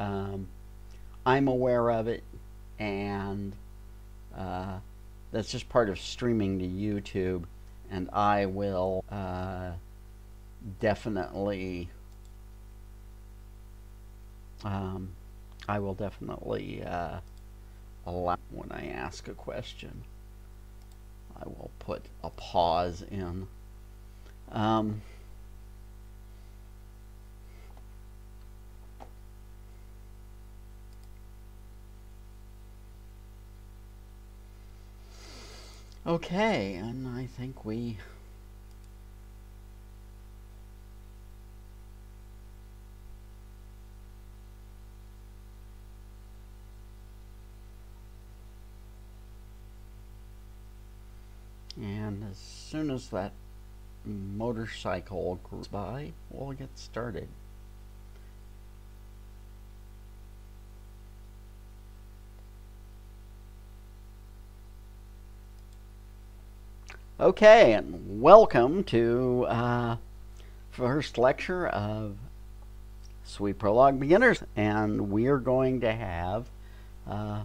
um, I'm aware of it, and uh, that's just part of streaming to YouTube, and I will uh, definitely. Um, I will definitely uh, allow when I ask a question. I will put a pause in. Um, okay, and I think we And as soon as that motorcycle goes by, we'll get started. Okay, and welcome to uh, first lecture of SWI-Prolog Beginners, and we are going to have uh,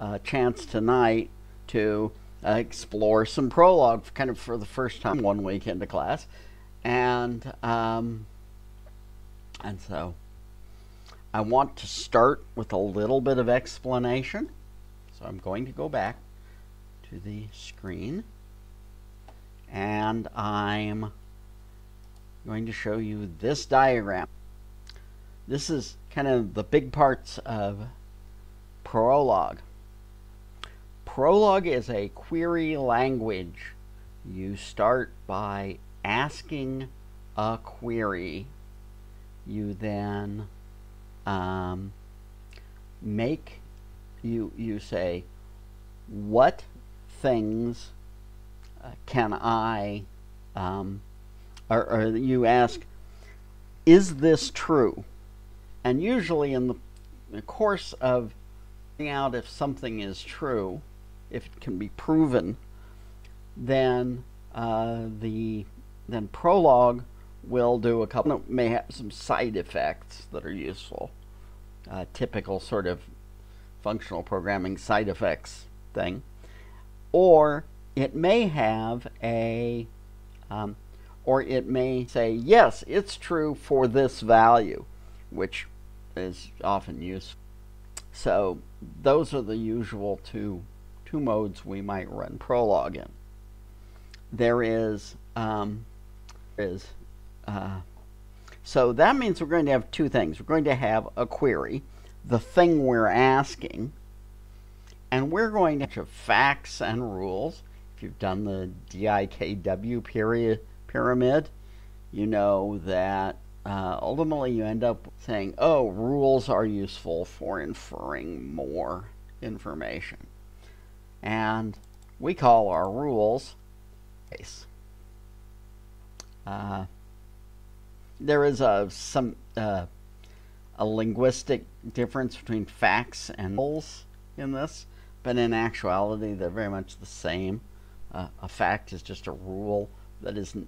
a chance tonight to uh, explore some Prolog kind of for the first time one week into class. And, um, and so I want to start with a little bit of explanation. So I'm going to go back to the screen and I'm going to show you this diagram. This is kind of the big parts of Prolog. Prolog is a query language. You start by asking a query. You then um, make, you, you say, what things can I, um, or, or you ask, is this true? And usually in the, the course of figuring out if something is true, if it can be proven, then uh, the then Prolog will do a couple. May have some side effects that are useful. Uh, typical sort of functional programming side effects thing, or it may have a, um, or it may say yes, it's true for this value, which is often used. So those are the usual two two modes we might run Prolog in. There is, um, is uh, so that means we're going to have two things. We're going to have a query, the thing we're asking, and we're going to have facts and rules. If you've done the DIKW period, pyramid, you know that uh, ultimately you end up saying, oh, rules are useful for inferring more information and we call our rules case. Uh, there is a some uh, a linguistic difference between facts and rules in this, but in actuality they're very much the same. A fact is just a rule that isn't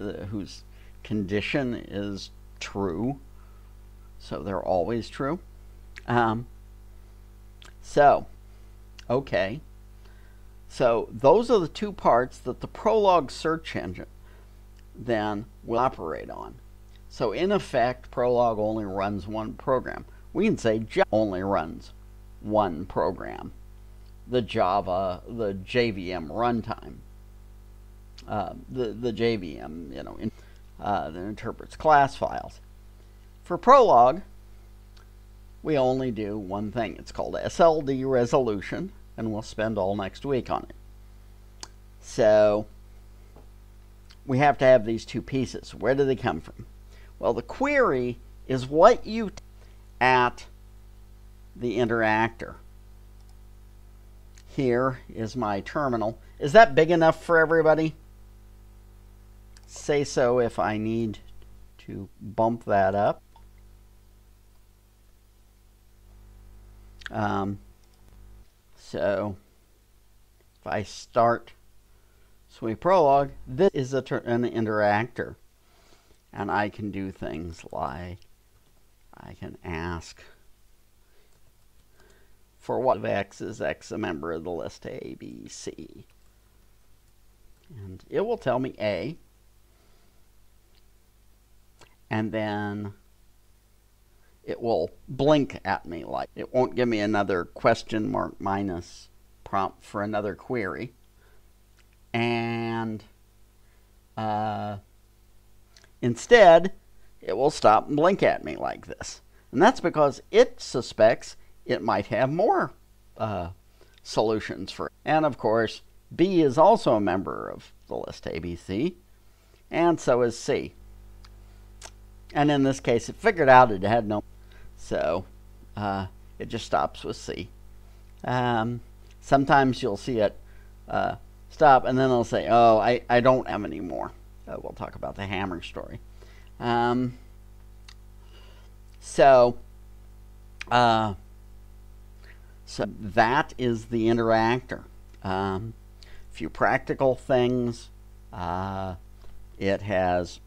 uh, whose condition is true, so they're always true. Um, so Okay. So those are the two parts that the Prolog search engine then will operate on. So in effect, Prolog only runs one program. We can say only runs one program. The Java, the JVM runtime. Uh, the, the JVM, you know, in, uh, that interprets class files. For Prolog, we only do one thing. It's called SLD resolution, and we'll spend all next week on it. So we have to have these two pieces. Where do they come from? Well, the query is what you at the interactor. Here is my terminal. Is that big enough for everybody? Say so if I need to bump that up. Um, so if I start SWI-Prolog, this is an interactor. And I can do things like I can ask for what x is x a member of the list A, B, C. And it will tell me A. And then it will blink at me like it won't give me another question mark minus prompt for another query. And uh, instead, it will stop and blink at me like this. And that's because it suspects it might have more uh, solutions for it. And of course, B is also a member of the list ABC, and so is C. And in this case, it figured out it had no, so uh, it just stops with C. Um, sometimes you'll see it uh, stop, and then it'll say, oh, I, I don't have any more. Uh, we'll talk about the hammer story. Um, so, uh, so that is the interactor. Um, few practical things. Uh, it has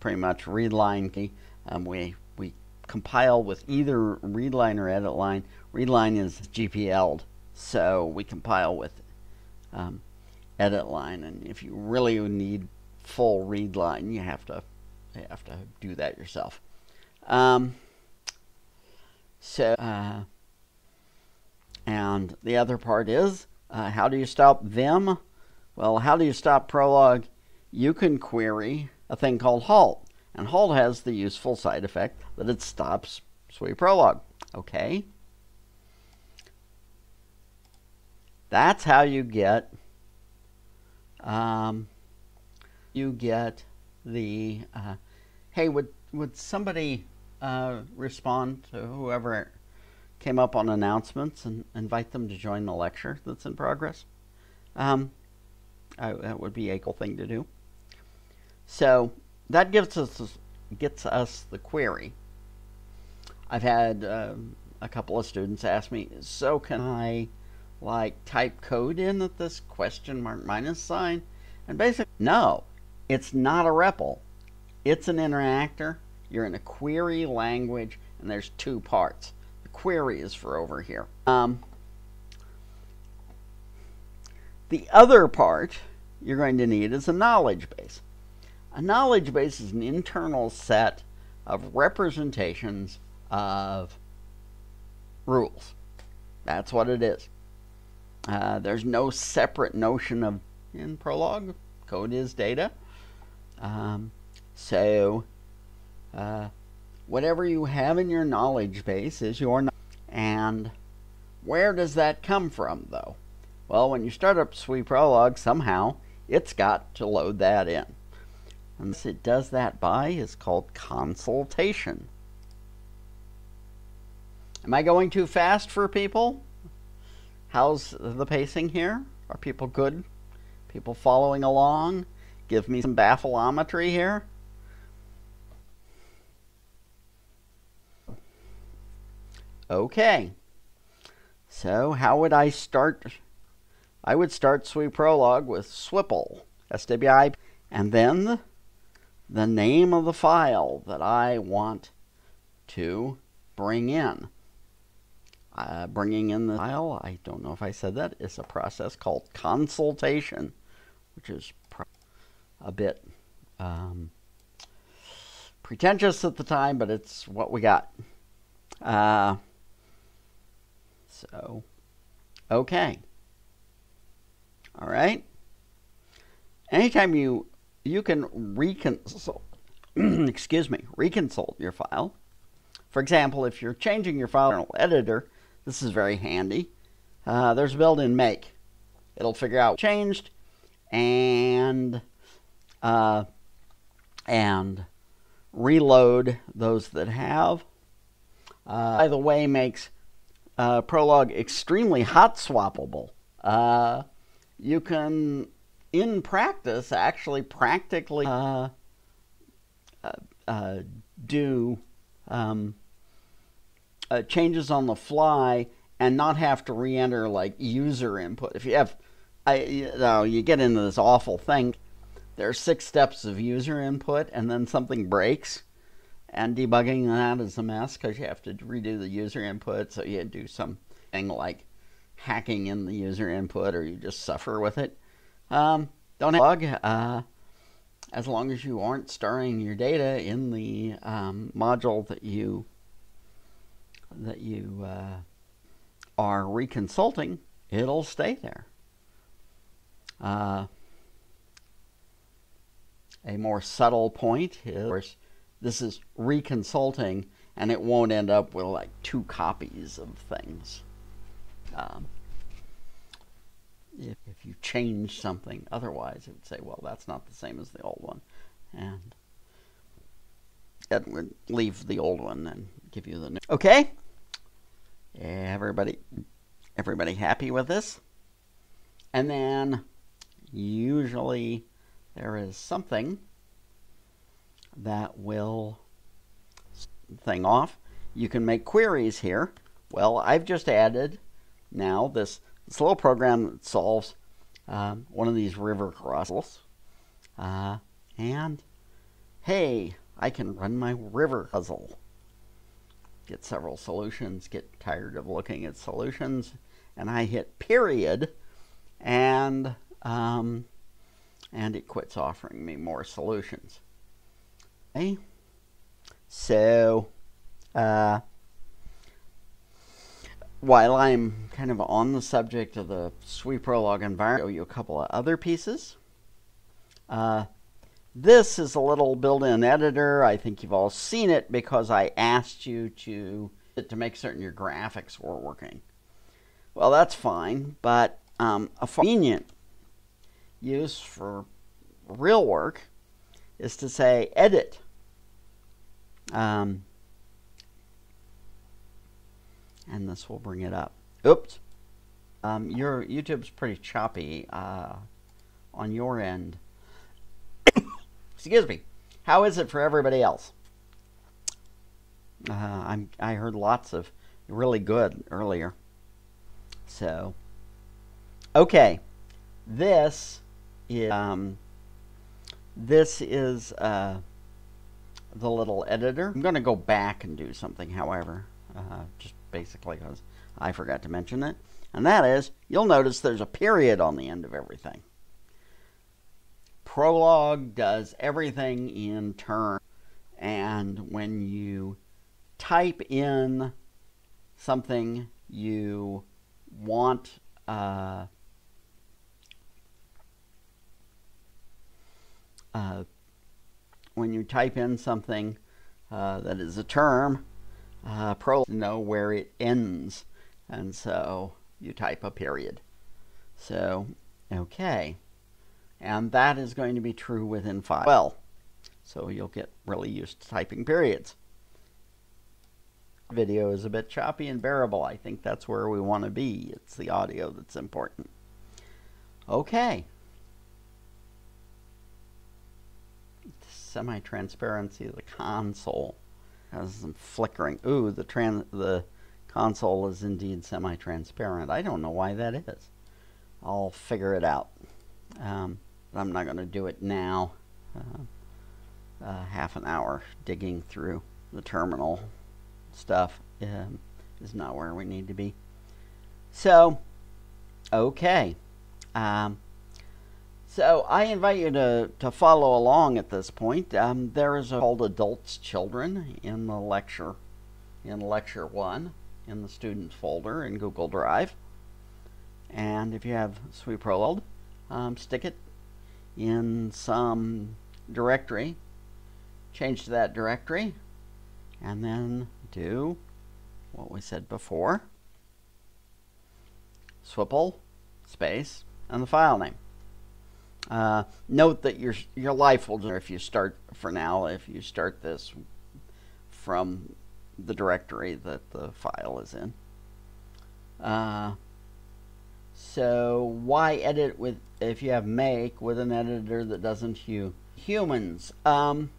pretty much read line key. Um, we we compile with either read line or edit line. Read line is GPL'd, so we compile with um, edit line. And if you really need full read line, you have to you have to do that yourself. Um, so, uh, and the other part is, uh, how do you stop them? Well, how do you stop Prolog? You can query a thing called halt. And halt has the useful side effect that it stops SWI-Prolog. Okay? That's how you get um, you get the uh, hey would would somebody uh, respond to whoever came up on announcements and invite them to join the lecture that's in progress. Um, I, that would be a cool thing to do. So that gives us gets us the query. I've had uh, a couple of students ask me, so can I like type code in at this question mark minus sign? And basically, no, it's not a REPL. It's an interactor. You're in a query language, and there's two parts. Is for over here. Um, the other part you're going to need is a knowledge base. A knowledge base is an internal set of representations of rules. That's what it is. Uh, there's no separate notion of in Prolog. Code is data. Um, so, uh, whatever you have in your knowledge base is your. And where does that come from, though? Well, when you start up SWI-Prolog, somehow it's got to load that in. And this it does that by is called consultation. Am I going too fast for people? How's the pacing here? Are people good? People following along? Give me some baffleometry here. Okay. So how would I start? I would start SWI-Prolog with swipl, SWI, and then the name of the file that I want to bring in. Uh, bringing in the file, I don't know if I said that, is a process called consultation, which is a bit um, pretentious at the time, but it's what we got. Uh, so, okay. All right. Anytime you you can reconsult, excuse me, reconsult your file. For example, if you're changing your file editor, this is very handy. Uh, there's a built-in make. It'll figure out changed and uh, and reload those that have. Uh, by the way, makes uh, Prolog extremely hot swappable. Uh, you can, in practice, actually practically uh, uh, uh, do um, changes on the fly and not have to re-enter like user input. If you have, I, you know, you get into this awful thing there are six steps of user input and then something breaks, and debugging that is a mess because you have to redo the user input. So you do something like hacking in the user input, or you just suffer with it. Um, don't bug uh, as long as you aren't storing your data in the um, module that you that you uh, are reconsulting. It'll stay there. Uh, a more subtle point is this is reconsulting and it won't end up with like two copies of things. Um, if, if you change something otherwise, it would say, well, that's not the same as the old one. And it would leave the old one and give you the new. Okay? Everybody, everybody happy with this? And then usually there is something that will thing off. You can make queries here. Well, I've just added now this, this little program that solves um, one of these river crossings. Uh, and hey, I can run my river puzzle. Get several solutions, get tired of looking at solutions, and I hit period, and um, and it quits offering me more solutions. Okay, so uh, while I'm kind of on the subject of the SWI-Prolog environment, I'll show you a couple of other pieces. Uh, this is a little built-in editor. I think you've all seen it because I asked you to to make certain your graphics were working. Well, that's fine, but um, a convenient use for real work is to say edit. Um, and this will bring it up. Oops. Um, your YouTube's pretty choppy uh, on your end. Excuse me. How is it for everybody else? Uh, I'm, I heard lots of really good earlier. So, okay. This is, um, this is uh, the little editor. I'm going to go back and do something, however, uh, just basically because I forgot to mention it. And that is, you'll notice there's a period on the end of everything. Prolog does everything in turn. And when you type in something you want uh, uh, when you type in something uh, that is a term, uh, Prolog know where it ends, and so you type a period. So, okay. And that is going to be true within 5. Well, so you'll get really used to typing periods. Video is a bit choppy and bearable. I think that's where we want to be. It's the audio that's important. Okay. Semi-transparency of the console has some flickering. Ooh, the tran the console is indeed semi-transparent. I don't know why that is. I'll figure it out. Um, I'm not going to do it now. Uh, uh, half an hour digging through the terminal stuff um, is not where we need to be. So, okay. Um, so I invite you to, to follow along at this point. Um, there is a called Adults Children in the lecture, in lecture one, in the students folder in Google Drive. And if you have SWI-Prolog, um, stick it in some directory, change to that directory, and then do what we said before. swipl space and the file name. Uh, note that your your life will if you start for now if you start this from the directory that the file is in. Uh, so why edit with if you have make with an editor that doesn't use humans? Um,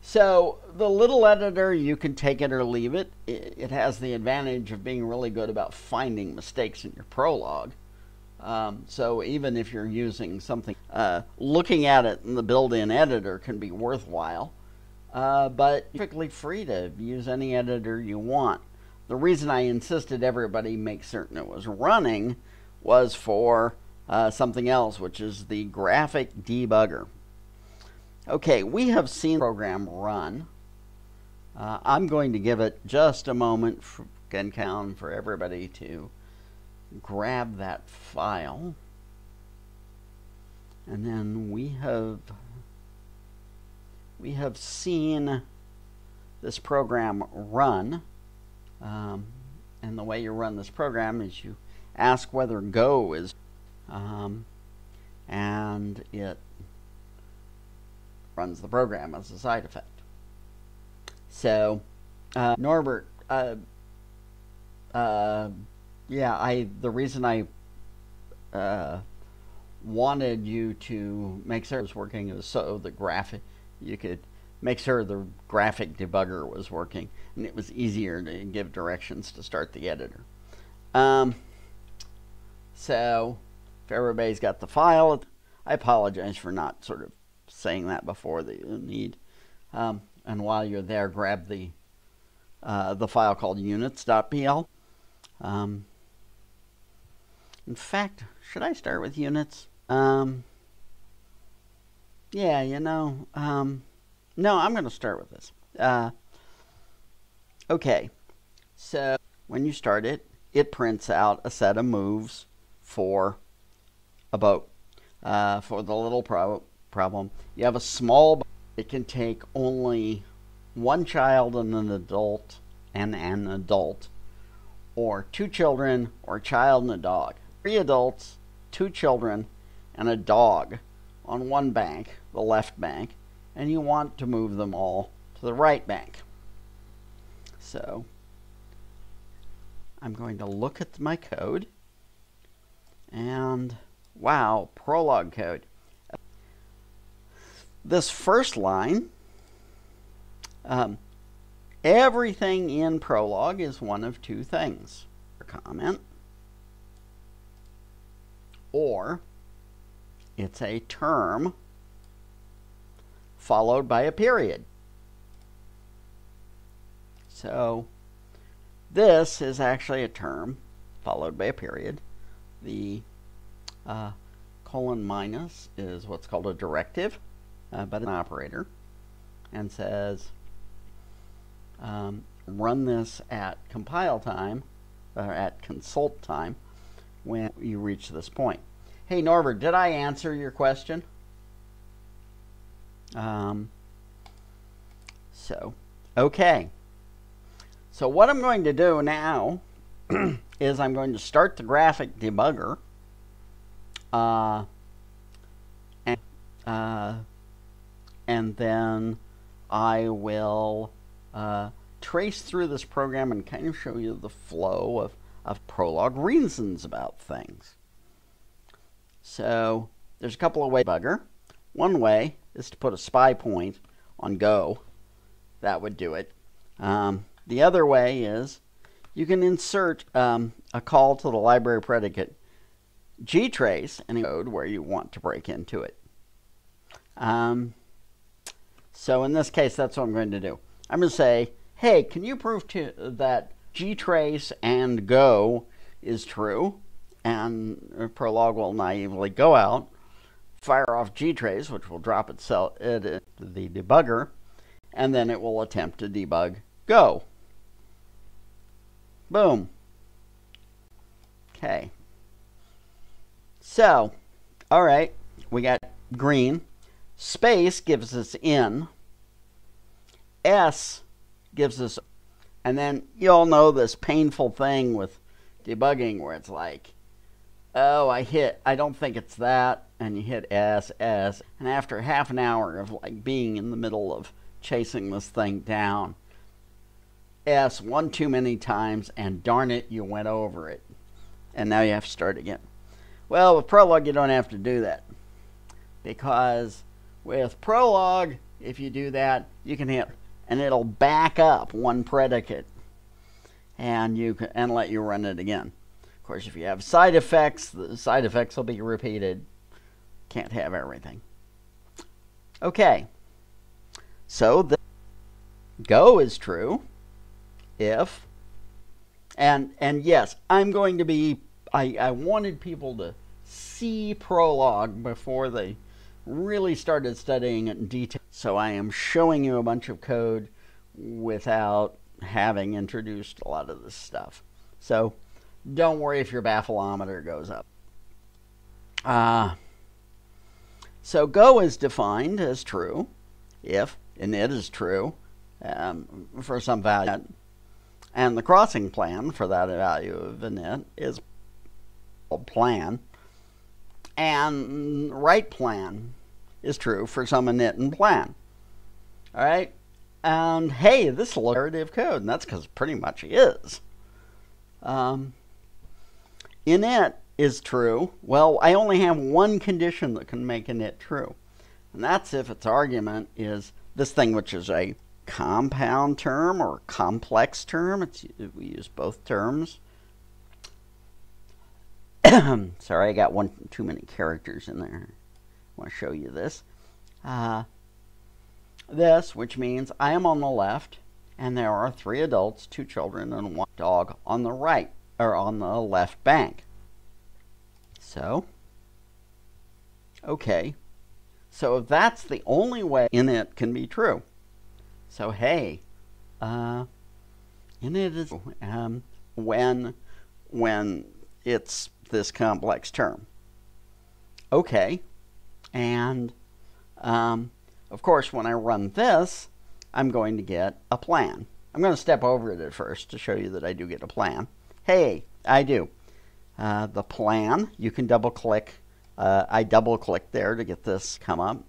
so the little editor, you can take it or leave it. it. Has the advantage of being really good about finding mistakes in your Prolog. Um, so even if you're using something, uh, looking at it in the built-in editor can be worthwhile. uh, but perfectly free to use any editor you want. The reason I insisted everybody make certain it was running was for uh, something else, which is the graphic debugger. Okay, we have seen the program run. Uh, I'm going to give it just a moment for GenCown for everybody to grab that file. And then we have we have seen this program run. Um, and the way you run this program is you ask whether Go is, um, and it runs the program as a side effect. So, uh, Norbert, uh, uh, yeah, I the reason I uh, wanted you to make sure it was working is so the graphic you could make sure the graphic debugger was working and it was easier to give directions to start the editor. Um, so if everybody's got the file, I apologize for not sort of saying that before that you need. Um, and while you're there, grab the uh, the file called units.pl. Um, in fact, should I start with units? Um, yeah, you know, um, no, I'm going to start with this. Uh, okay, so when you start it, it prints out a set of moves for a boat. Uh, for the little pro problem, you have a small boat. it can take only one child and an adult and an adult, or two children, or a child and a dog. Three adults, two children, and a dog on one bank, the left bank, and you want to move them all to the right bank. So I'm going to look at my code and wow, Prolog code. This first line, um, everything in Prolog is one of two things. Comment or it's a term followed by a period. So this is actually a term followed by a period. The uh, colon minus is what's called a directive, uh, but an operator, and says um, run this at compile time, or at consult time, when you reach this point. Hey Norbert, did I answer your question? Um, so, okay. So what I'm going to do now is I'm going to start the graphic debugger. Uh, and, uh, and then I will uh, trace through this program and kind of show you the flow of, of Prolog reasons about things. So there's a couple of ways to bugger. One way is to put a spy point on Go. That would do it. Um, the other way is you can insert um, a call to the library predicate gtrace in code where you want to break into it. Um, so in this case, that's what I'm going to do. I'm going to say, hey, can you prove to, that gtrace and go is true? And Prolog will naively go out fire off gtrace, which will drop itself into the debugger, and then it will attempt to debug go. Boom. Okay. So, all right, we got green. Space gives us in. S gives us, and then you all know this painful thing with debugging where it's like, oh, I hit, I don't think it's that and you hit S, S, and after half an hour of like being in the middle of chasing this thing down, S one too many times, and darn it, you went over it. And now you have to start again. Well, with Prolog, you don't have to do that. Because with Prolog, if you do that, you can hit, and it'll back up one predicate, and you can, and let you run it again. Of course, if you have side effects, the side effects will be repeated can't have everything. Okay. So, the go is true if and and yes, I'm going to be I, I wanted people to see Prolog before they really started studying it in detail. So I am showing you a bunch of code without having introduced a lot of this stuff. So don't worry if your baffleometer goes up. Uh, so go is defined as true if init is true um, for some value. And the crossing plan for that value of init is a plan. And write plan is true for some init and plan. All right? And hey, this is looks narrative code, and that's because pretty much is. Um, init is true. Well, I only have one condition that can make init true. And that's if its argument is this thing, which is a compound term or complex term. It's, we use both terms. Sorry, I got one too many characters in there. I want to show you this. Uh, this, which means I am on the left, and there are three adults, two children, and one dog on the right, or on the left bank. So, okay. So that's the only way in it can be true. So hey, uh, init is um, when when it's this complex term. Okay, and um, of course, when I run this, I'm going to get a plan. I'm going to step over it at first to show you that I do get a plan. Hey, I do. Uh, the plan, you can double click. Uh, I double click there to get this come up.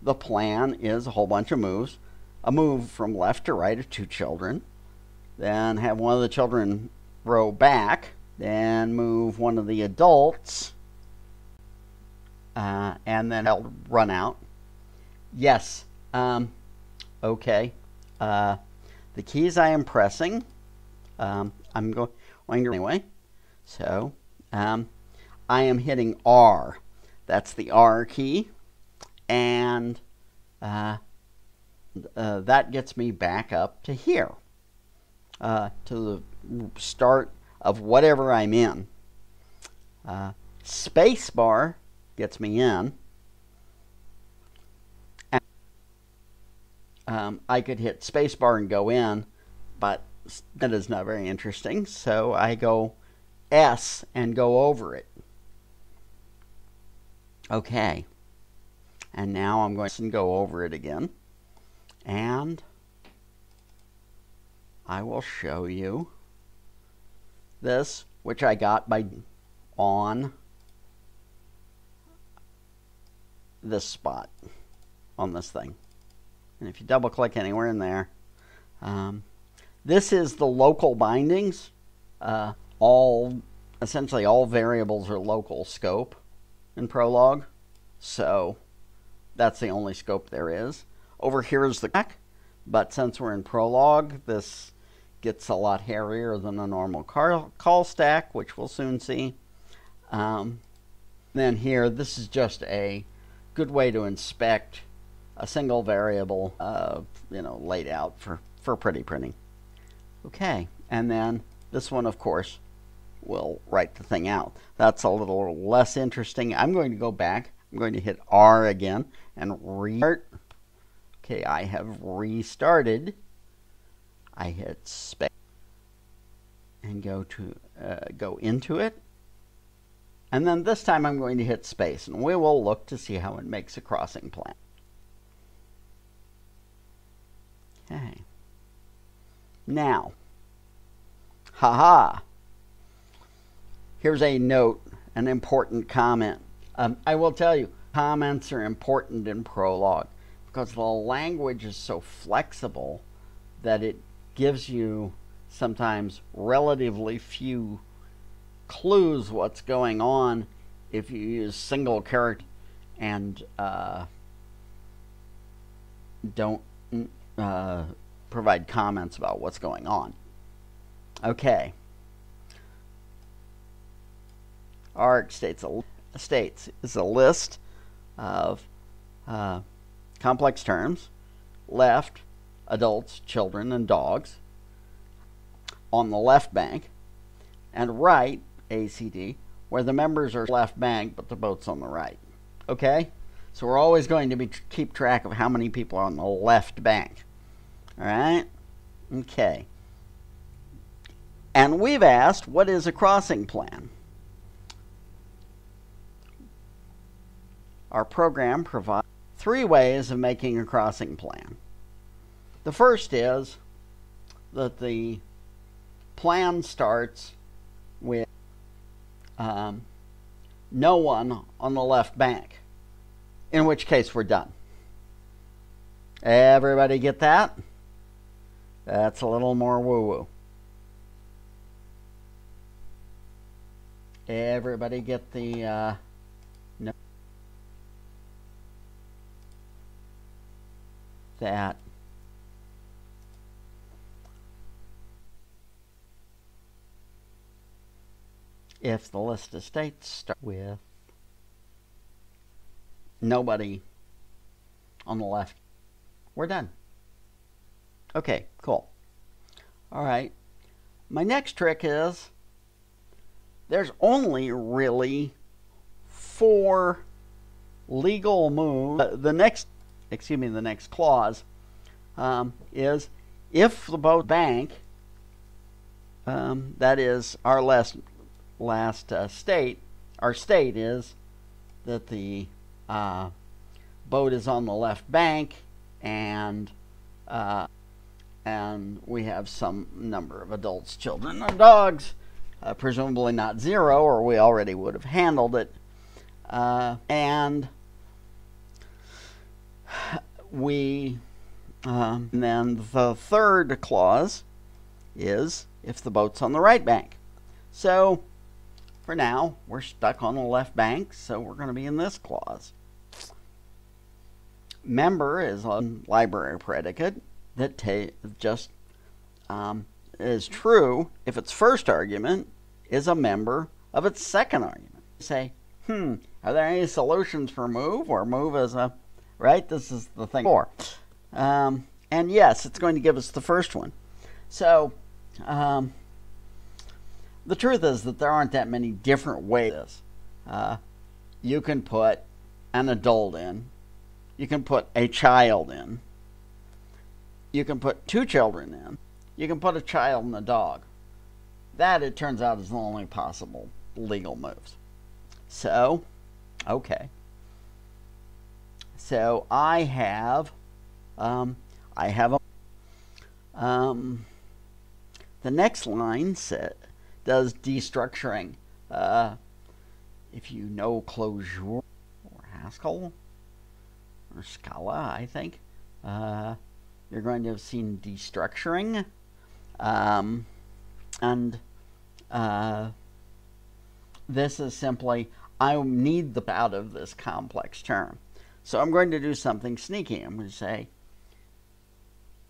The plan is a whole bunch of moves a move from left to right of two children, then have one of the children row back, then move one of the adults, uh, and then I'll run out. Yes, um, okay. Uh, the keys I am pressing, um, I'm going to anyway. So, um, I am hitting R. That's the R key. And uh, uh, that gets me back up to here, uh, to the start of whatever I'm in. Uh, space bar gets me in. And, um, I could hit space bar and go in, but that is not very interesting. So I go S and go over it. Okay. And now I'm going to go over it again and I will show you this, which I got by on this spot on this thing. And if you double click anywhere in there, um, this is the local bindings. Uh, all essentially all variables are local scope in Prolog. So that's the only scope there is. Over here is the back, but since we're in Prolog, this gets a lot hairier than a normal call, call stack, which we'll soon see. Um, then here, this is just a good way to inspect a single variable, uh, you know, laid out for, for pretty printing. Okay, and then this one, of course, will write the thing out. That's a little less interesting. I'm going to go back. I'm going to hit R again and restart. Okay, I have restarted. I hit space and go to uh, go into it. And then this time I'm going to hit space and we will look to see how it makes a crossing plan. Okay. Now, haha. Here's a note, an important comment. Um, I will tell you, comments are important in Prolog because the language is so flexible that it gives you sometimes relatively few clues what's going on if you use single character and uh, don't uh, provide comments about what's going on. Okay. ARG states a, states is a list of uh, complex terms, left, adults, children, and dogs on the left bank, and right, ACD, where the members are left bank but the boat's on the right. Okay? So we're always going to be keep track of how many people are on the left bank. All right? Okay. And we've asked, what is a crossing plan? Our program provides three ways of making a crossing plan. The first is that the plan starts with um, no one on the left bank, in which case we're done. Everybody get that? That's a little more woo woo. Everybody get the uh, no that if the list of states start with nobody on the left, we're done. Okay, cool. All right. My next trick is there's only really four legal moves. Uh, the next, excuse me, the next clause um, is if the boat bank, um, that is our last last uh, state, our state is that the uh, boat is on the left bank and uh, and we have some number of adults, children, and dogs, uh, presumably not zero, or we already would have handled it. Uh, and we, um, and then the third clause is if the boat's on the right bank. So for now, we're stuck on the left bank, so we're going to be in this clause. Member is a library predicate that just um, is true if its first argument is a member of its second argument. Say, hmm, are there any solutions for move or move as a, right? This is the thing for. Um, and yes, it's going to give us the first one. So, um, the truth is that there aren't that many different ways. Uh, you can put an adult in, you can put a child in, you can put two children in, you can put a child and a dog. That, it turns out, is the only possible legal moves. So, okay. So I have, um, I have a, um, the next line said, does destructuring. Uh, if you know Clojure or Haskell or Scala, I think, uh, you're going to have seen destructuring. Um, and uh, this is simply, I need the out of this complex term. So I'm going to do something sneaky. I'm going to say,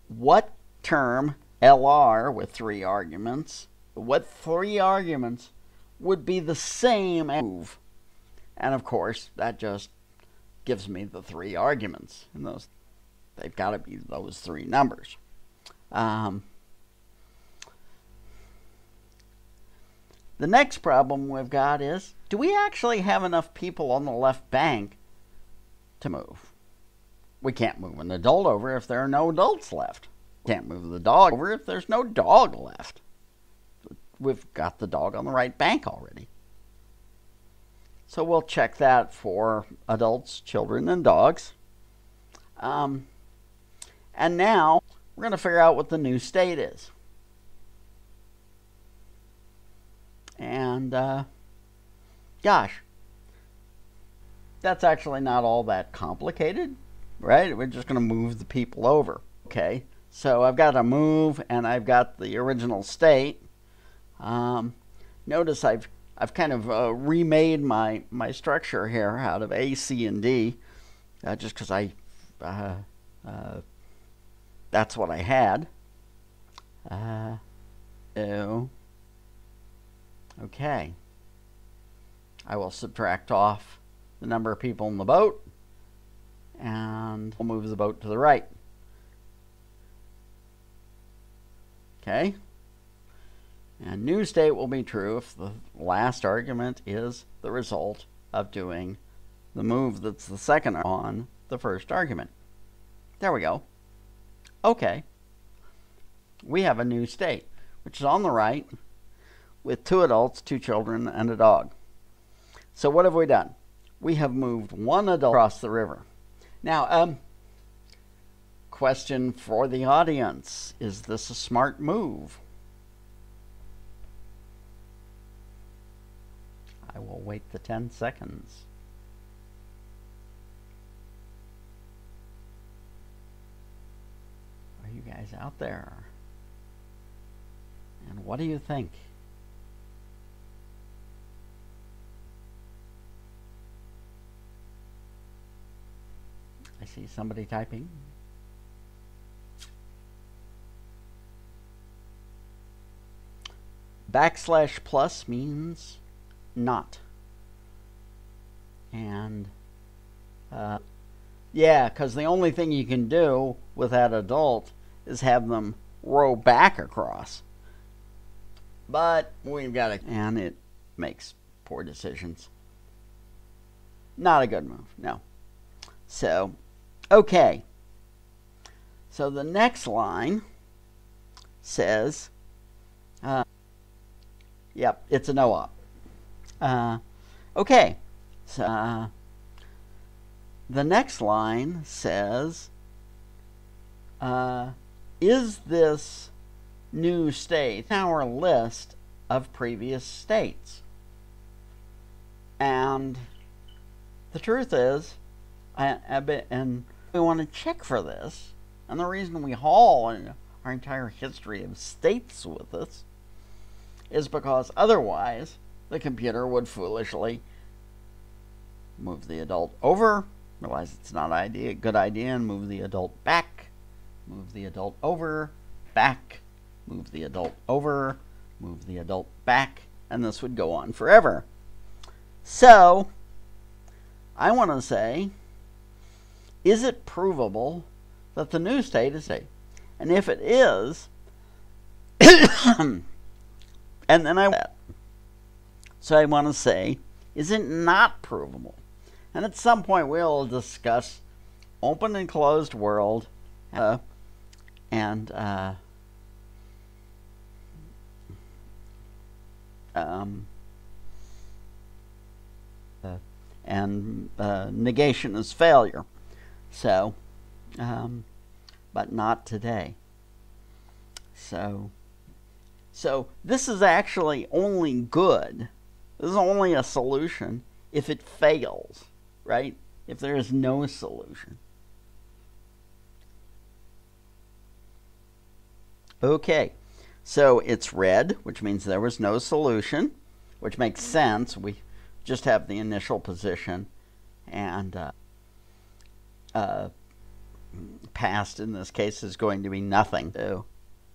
what term LR with three arguments what three arguments would be the same move. And of course, that just gives me the three arguments. And those they've got to be those three numbers. Um, the next problem we've got is do we actually have enough people on the left bank to move? We can't move an adult over if there are no adults left. Can't move the dog over if there's no dog left we've got the dog on the right bank already. So we'll check that for adults, children, and dogs. Um, and now we're going to figure out what the new state is. And uh, gosh, that's actually not all that complicated, right? We're just going to move the people over. Okay, so I've got a move and I've got the original state. Um, notice I've I've kind of uh, remade my my structure here out of A, C, and D, uh, just because I uh, uh, that's what I had. Uh, oh, okay. I will subtract off the number of people in the boat, and we'll move the boat to the right. Okay? And new state will be true if the last argument is the result of doing the move that's the second on the first argument. There we go. Okay. We have a new state, which is on the right with two adults, two children, and a dog. So what have we done? We have moved one adult across the river. Now, um, question for the audience Is this a smart move? I will wait the 10 seconds. Are you guys out there? And what do you think? I see somebody typing. Backslash plus means not. And, uh, yeah, because the only thing you can do with that adult is have them row back across. But we've got to, and it makes poor decisions. Not a good move, no. So, okay. So the next line says, uh, yep, it's a no-op. Uh, okay, so uh, the next line says, uh, is this new state our list of previous states? And the truth is, I, I and we want to check for this. And the reason we haul our entire history of states with us is because otherwise the computer would foolishly move the adult over, realize it's not idea, good idea, and move the adult back, move the adult over, back, move the adult over, move the adult back, and this would go on forever. So, I want to say, is it provable that the new state is state? And if it is, and then I so I want to say, is it not provable? And at some point we'll discuss open and closed world uh, and uh, um, uh, and uh, negation is failure. So, um, but not today. So, so this is actually only good this is only a solution if it fails, right? If there is no solution. Okay, so it's red, which means there was no solution, which makes sense. We just have the initial position, and uh, uh, past in this case is going to be nothing. So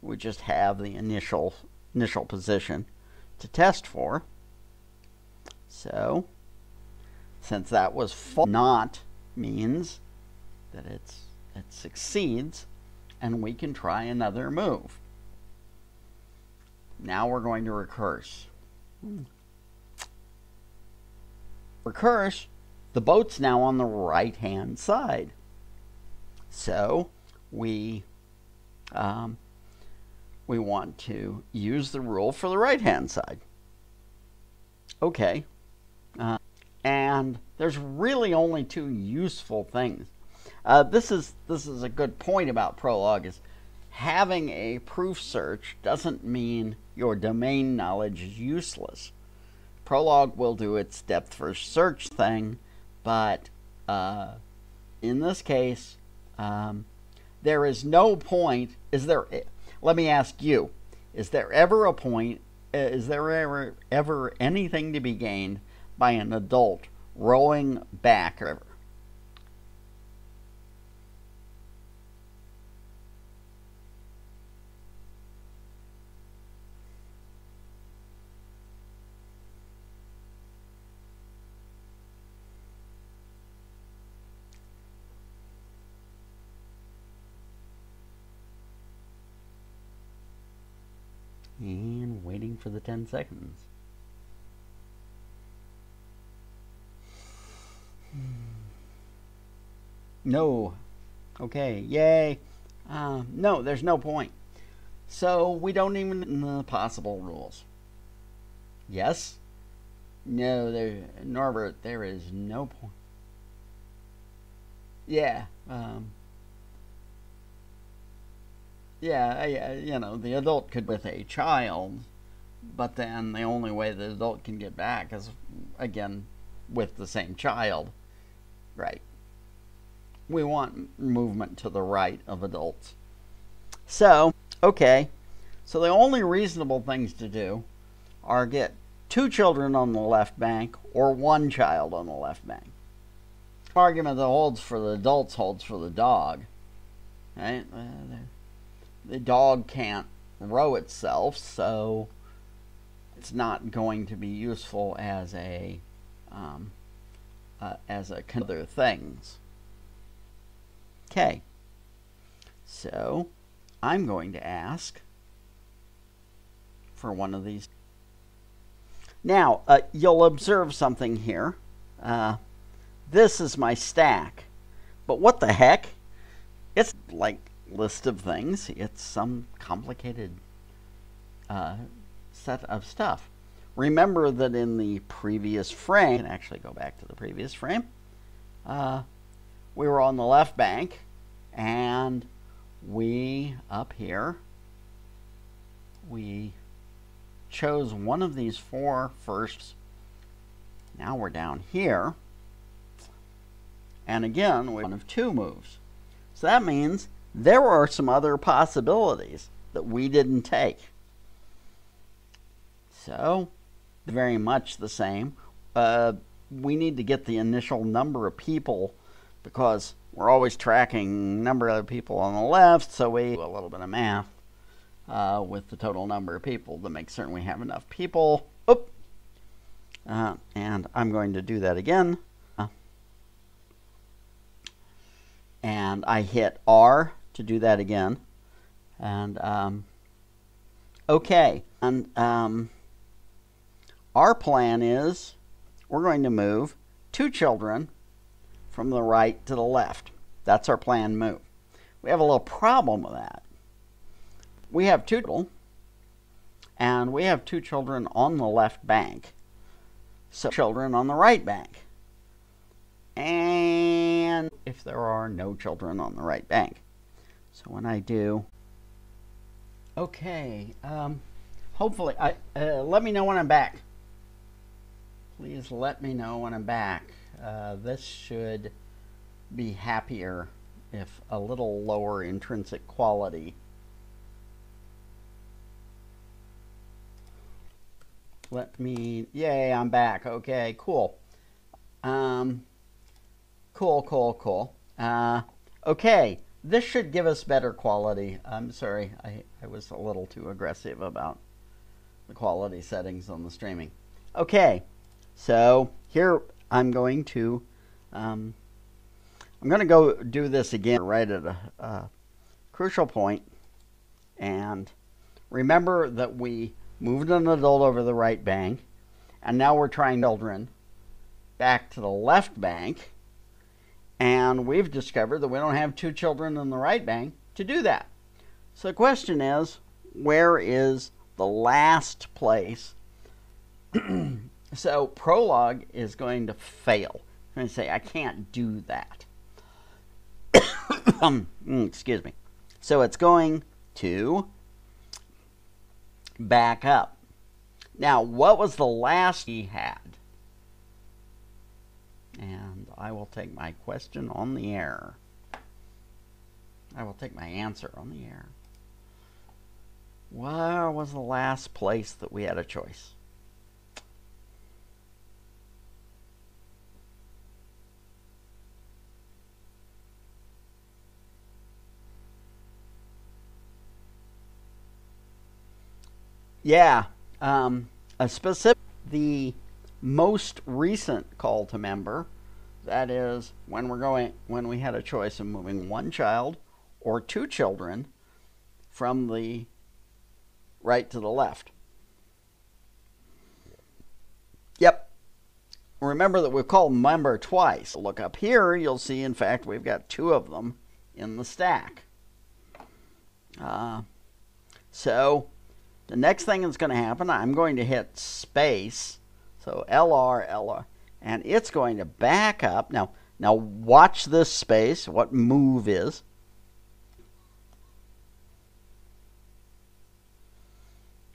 we just have the initial initial position to test for. So, since that was not means that it's it succeeds and we can try another move. Now we're going to recurse. Recurse, the boat's now on the right hand side. So we um, we want to use the rule for the right hand side. Okay, and there's really only two useful things. Uh, this is this is a good point about Prolog is having a proof search doesn't mean your domain knowledge is useless. Prolog will do its depth first search thing, but uh, in this case, um, there is no point. Is there? Let me ask you: Is there ever a point? Uh, is there ever ever anything to be gained by an adult rowing back river. and waiting for the 10 seconds. No. Okay, yay. Uh, no, there's no point. So we don't even the possible rules. Yes? No, there, Norbert, there is no point. Yeah. Um, yeah, yeah, you know, the adult could with a child, but then the only way the adult can get back is, again, with the same child. Right. We want movement to the right of adults. So, okay. So the only reasonable things to do are get two children on the left bank or one child on the left bank. Argument that holds for the adults holds for the dog. Right? Uh, the dog can't row itself, so it's not going to be useful as a um, uh, as a other things. Okay, so I'm going to ask for one of these. Now, uh, you'll observe something here. Uh, this is my stack. But what the heck? It's like list of things. It's some complicated uh, set of stuff. Remember that in the previous frame, I can actually go back to the previous frame, uh, we were on the left bank and we, up here, we chose one of these four firsts. Now we're down here. And again, one of two moves. So that means there are some other possibilities that we didn't take. So, very much the same. Uh, we need to get the initial number of people because we're always tracking number of people on the left, so we do a little bit of math uh, with the total number of people to make certain we have enough people. Oop. Uh, and I'm going to do that again. Uh, and I hit R to do that again. And um, okay, and um, our plan is we're going to move two children from the right to the left. That's our planned move. We have a little problem with that. We have two children, and we have two children on the left bank, so children on the right bank. And if there are no children on the right bank. So when I do, okay, um, hopefully, I uh, let me know when I'm back. Please let me know when I'm back. Uh, this should be happier if a little lower intrinsic quality. Let me, yay, I'm back. Okay, cool. Um, cool, cool, cool. Uh, okay, this should give us better quality. I'm sorry, I, I was a little too aggressive about the quality settings on the streaming. Okay, so here I'm going to, um, I'm going to go do this again right at a, a crucial point. And remember that we moved an adult over the right bank, and now we're trying children back to the left bank and we've discovered that we don't have two children in the right bank to do that. So the question is, where is the last place? so Prolog is going to fail. I'm going to say, I can't do that. Um, excuse me. So it's going to back up. Now, what was the last he had? and I will take my question on the air. I will take my answer on the air. Where was the last place that we had a choice? Yeah, um, a specific the most recent call to member. That is when we're going when we had a choice of moving one child or two children from the right to the left. Yep. Remember that we've called member twice. Look up here, you'll see, in fact, we've got two of them in the stack. Uh, so the next thing that's going to happen, I'm going to hit space. So LR, LR, and it's going to back up. Now, now watch this space, what move is.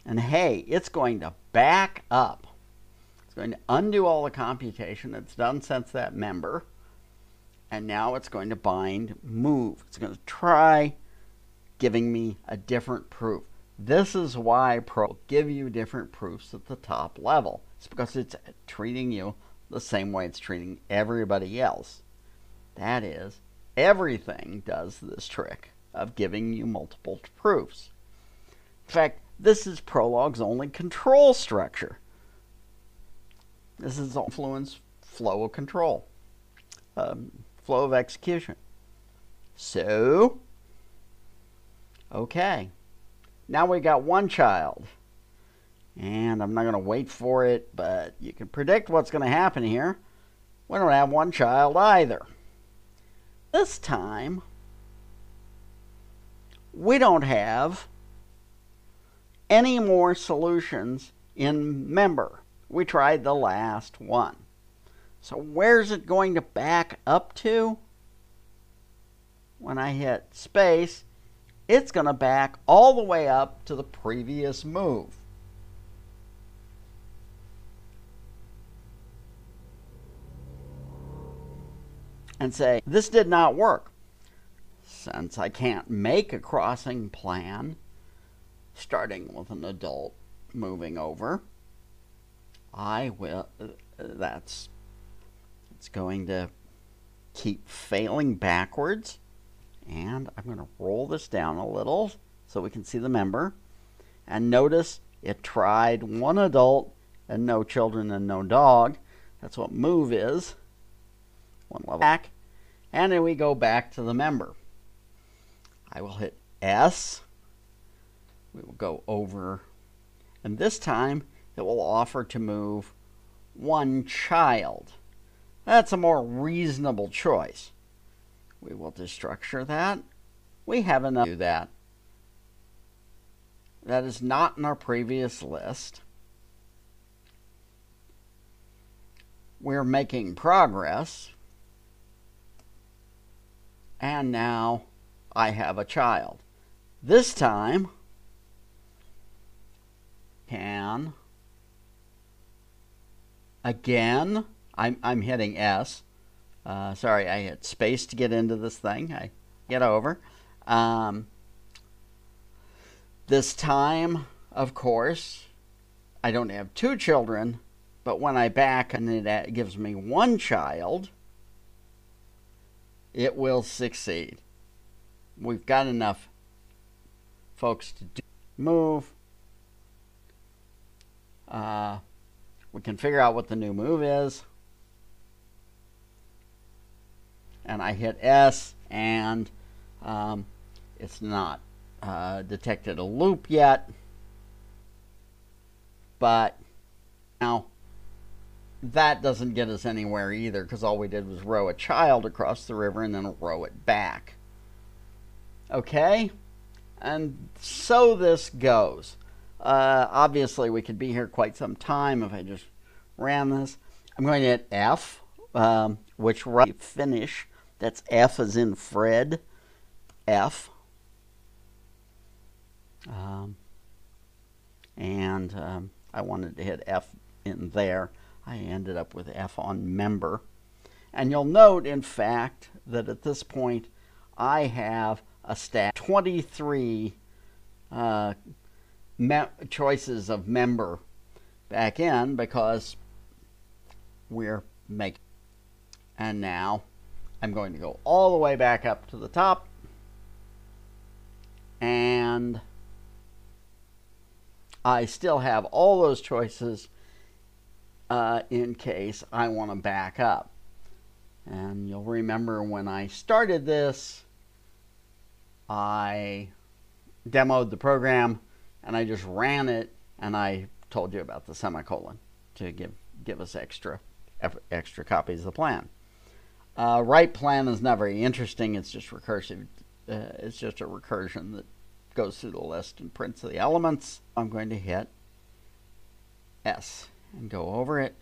And hey, it's going to back up. It's going to undo all the computation it's done since that member. And now it's going to bind move. It's going to try giving me a different proof. This is why Pro will give you different proofs at the top level. It's because it's treating you the same way it's treating everybody else. That is, everything does this trick of giving you multiple proofs. In fact, this is Prolog's only control structure. This is influence flow of control, um, flow of execution. So, okay, now we got one child. And I'm not going to wait for it, but you can predict what's going to happen here. We don't have one child either. This time, we don't have any more solutions in member. We tried the last one. So where's it going to back up to? When I hit space, it's going to back all the way up to the previous move. And say, this did not work. Since I can't make a crossing plan, starting with an adult moving over, I will, that's, it's going to keep failing backwards and I'm going to roll this down a little so we can see the member. And notice it tried one adult and no children and no dog. That's what move is. One level back. And then we go back to the member. I will hit S. We will go over. And this time it will offer to move one child. That's a more reasonable choice. We will destructure that. We have enough to do that. That is not in our previous list. We're making progress. And now I have a child. This time, can again, I'm, I'm hitting S uh, sorry, I had space to get into this thing. I get over. Um, this time, of course, I don't have two children, but when I back and it gives me one child, it will succeed. We've got enough folks to do, move. Uh, we can figure out what the new move is and I hit S and um, it's not uh, detected a loop yet. But now that doesn't get us anywhere either because all we did was row a child across the river and then row it back. Okay? And so this goes. Uh, obviously we could be here quite some time if I just ran this. I'm going to hit F um, which right finish that's F as in Fred. F. Um, and um, I wanted to hit F in there. I ended up with F on member. And you'll note, in fact, that at this point I have a stack 23 uh, choices of member back in because we're making. And now I'm going to go all the way back up to the top and I still have all those choices uh, in case I want to back up. And you'll remember when I started this, I demoed the program and I just ran it and I told you about the semicolon to give give us extra extra copies of the plan. Uh, write plan is not very interesting. It's just recursive. Uh, it's just a recursion that goes through the list and prints the elements. I'm going to hit S and go over it.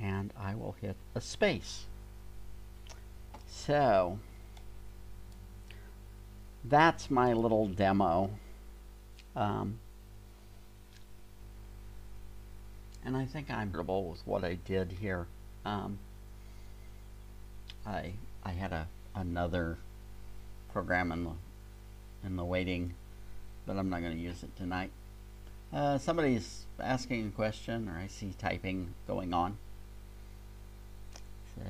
And I will hit a space. So that's my little demo. Um, and I think I'm comfortable with what I did here. Um, I I had a another program in the in the waiting, but I'm not going to use it tonight. Uh, somebody's asking a question, or I see typing going on. So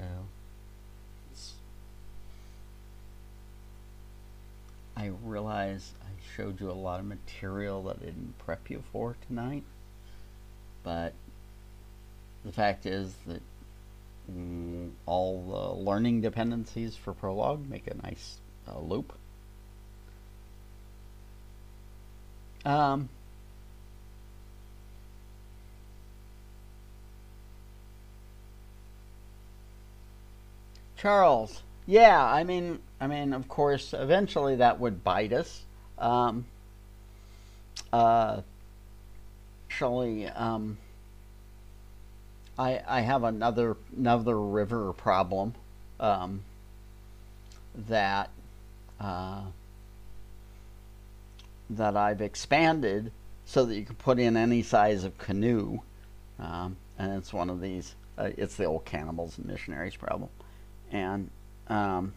I realize I showed you a lot of material that I didn't prep you for tonight, but the fact is that mm, all the learning dependencies for Prolog make a nice uh, loop. Um, Charles, yeah, I mean, I mean, of course, eventually that would bite us. Um, uh, actually, um, I I have another another river problem um, that uh, that I've expanded so that you can put in any size of canoe, um, and it's one of these. Uh, it's the old cannibals and missionaries problem, and um,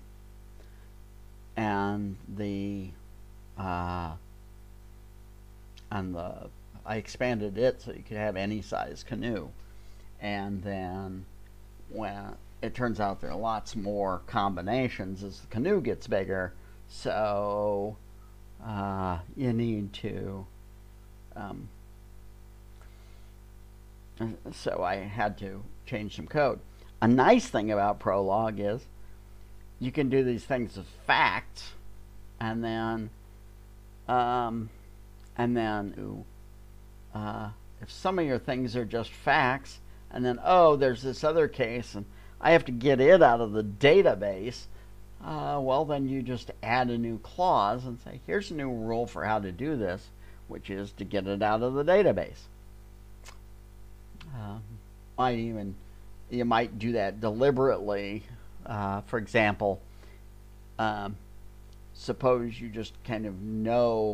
and the uh, and the I expanded it so you could have any size canoe and then when it turns out there are lots more combinations as the canoe gets bigger. So uh, you need to um, so I had to change some code. A nice thing about Prolog is you can do these things as facts and then um, and then uh, if some of your things are just facts and then oh there's this other case and I have to get it out of the database. Uh, well then you just add a new clause and say here's a new rule for how to do this which is to get it out of the database. Uh, might even you might do that deliberately. Uh, for example um, suppose you just kind of know